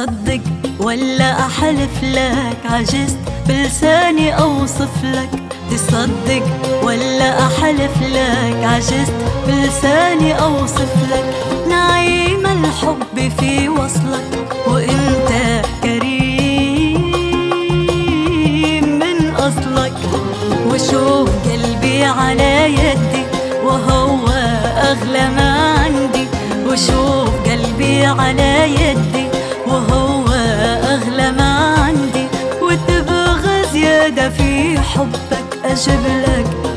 تصدق ولا أحلف لك عجزت بلساني أوصف لك. تصدق ولا أحلف لك عجزت بلساني أوصف لك. نعيم الحب في وصلك وإنت كريم من أصلك. وشوف قلبي على يدي وهو أغلى ما عندي وشوف قلبي على يدي حبك أجيب لك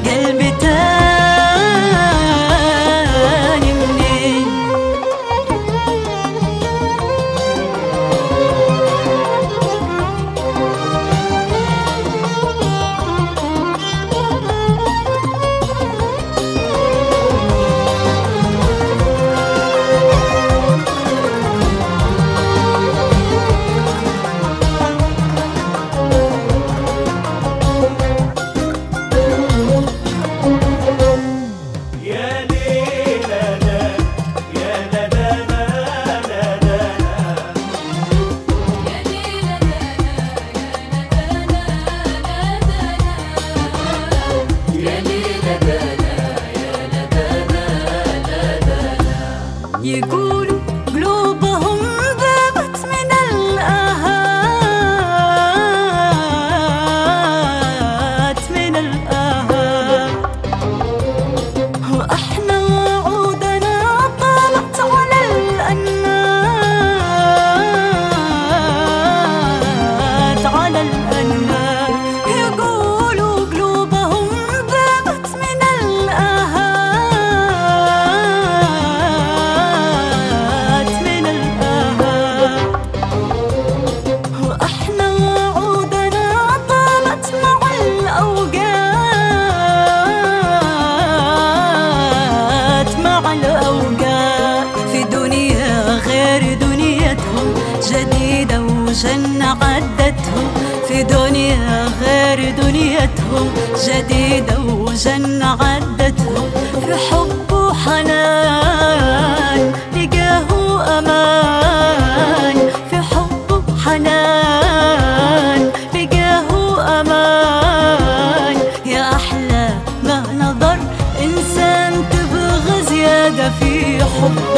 جديدة وجنة عدتهم في دنيا غير دنيتهم جديدة وجنة عدتهم في حب وحنان لقاه أمان. في حب وحنان لقاه أمان. يا أحلى ما نظر إنسان تبغى زيادة في حبك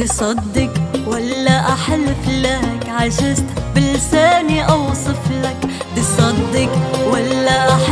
تصدق ولا أحلف لك؟ عجزت بلساني أوصف لك. تصدق ولا أحلف